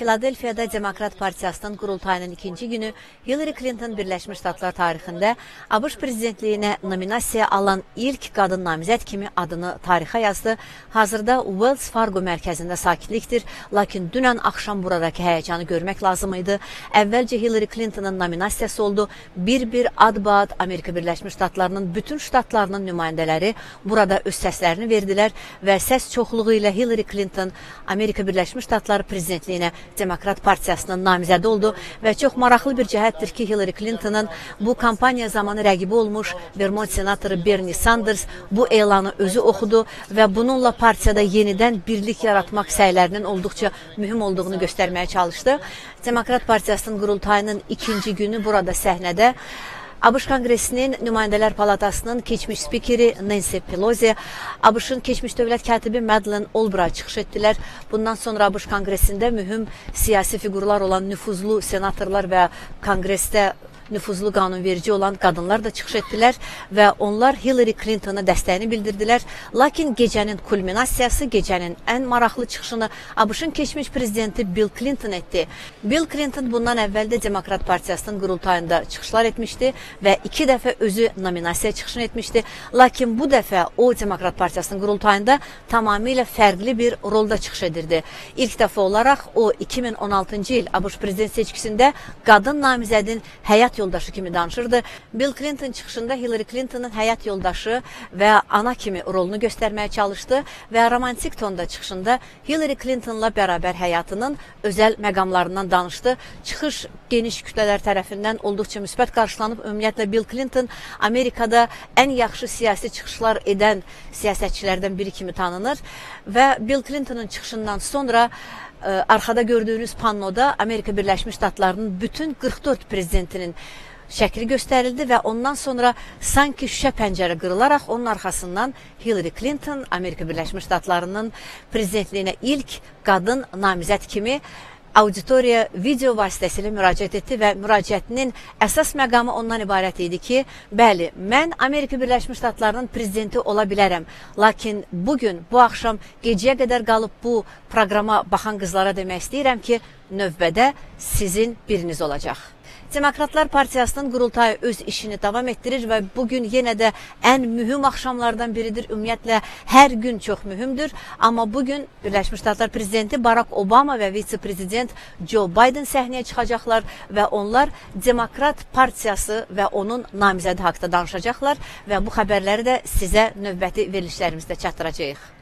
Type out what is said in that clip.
Filadelfiyada Demokrat Partiyasının qurultayının ikinci günü Hillary Clinton Birləşmiş Ştatlar tarixində ABŞ prezidentliyinə nominasiya alan ilk qadın namizəd kimi adını tarixə yazdı. Hazırda Wells Fargo mərkəzində sakitlikdir, lakin dünən axşam buradakı həyəcanı görmək lazım idi. Əvvəlcə Hillary Clinton'ın nominasiyası oldu. Bir-bir ad-bad Amerika Birləşmiş Ştatlarının bütün ştatlarının nümayəndələri burada öz səslərini verdilər və səs çoxluğu ilə Hillary Clinton Amerika Birləşmiş Ştatları prezidentliyinə Demokrat Partiyasının namizədi oldu və çox maraqlı bir cəhətdir ki, Hillary Clinton'ın bu kampaniya zamanı rəqibi olmuş Vermont senatoru Bernie Sanders bu elanı özü oxudu və bununla partiyada yenidən birlik yaratmaq səylərinin olduqca mühüm olduğunu göstərməyə çalışdı. Demokrat Partiyasının qurultayının ikinci günü burada səhnədə ABŞ Konqresinin Nümayəndələr Palatasının keçmiş spikeri Nancy Pelosi, ABŞ-ın keçmiş dövlət katibi Madeleine Albright çıxış etdilər. Bundan sonra ABŞ Konqresində mühüm siyasi fiqurlar olan nüfuzlu senatorlar və Konqresdə nüfuzlu qanunverici olan qadınlar da çıxış etdilər və onlar Hillary Clintona dəstəyini bildirdilər. Lakin gecənin kulminasiyası, gecənin ən maraqlı çıxışını ABŞ-ın keçmiş prezidenti Bill Clinton etdi. Bill Clinton bundan əvvəl də Demokrat Partiyasının qurultayında çıxışlar etmişdi və iki dəfə özü nominasiya çıxışını etmişdi. Lakin bu dəfə o Demokrat Partiyasının qurultayında tamamilə fərqli bir rolda çıxış edirdi. İlk dəfə olaraq o 2016-cı il ABŞ prezident seçkisində qadın namizədin həyat yoldaşı kimi danışırdı. Bill Clinton çıxışında Hillary Clinton'ın həyat yoldaşı və ana kimi rolunu göstərməyə çalışdı və romantik tonda çıxışında Hillary Clinton'la bərabər həyatının özəl məqamlarından danışdı. Çıxış geniş kütlələr tərəfindən olduqca müsbət qarşılanıb. Ümumiyyətlə Bill Clinton Amerikada ən yaxşı siyasi çıxışlar edən siyasətçilərdən biri kimi tanınır və Bill Clinton'ın çıxışından sonra arxada gördüyünüz pannoda Amerika Birləşmiş Ştatlarının bütün 44 prezidentinin şəkli göstərildi və ondan sonra sanki şüşə pəncərə qırılaraq onun arxasından Hillary Clinton Amerika Birləşmiş Ştatlarının prezidentliyinə ilk qadın namizəd kimi auditoriya video vasitəsilə müraciət etdi və müraciətinin əsas məqamı ondan ibarət idi ki, bəli, mən Amerika Birləşmiş Ştatlarının prezidenti ola bilərəm, lakin bugün, bu axşam gecəyə qədər qalıb bu proqrama baxan qızlara demək istəyirəm ki, növbədə sizin biriniz olacaq. Demokratlar Partiyasının qurultayı öz işini davam etdirir və bugün yenə də ən mühüm axşamlardan biridir. Ümumiyyətlə, hər gün çox mühümdür. Amma bugün Birləşmiş Ştatlar Prezidenti Barack Obama və vitse-prezident Joe Biden səhnəyə çıxacaqlar və onlar Demokrat Partiyası və onun namizədi haqda danışacaqlar və bu xəbərləri də sizə növbəti verilişlərimizdə çatdıracağıq.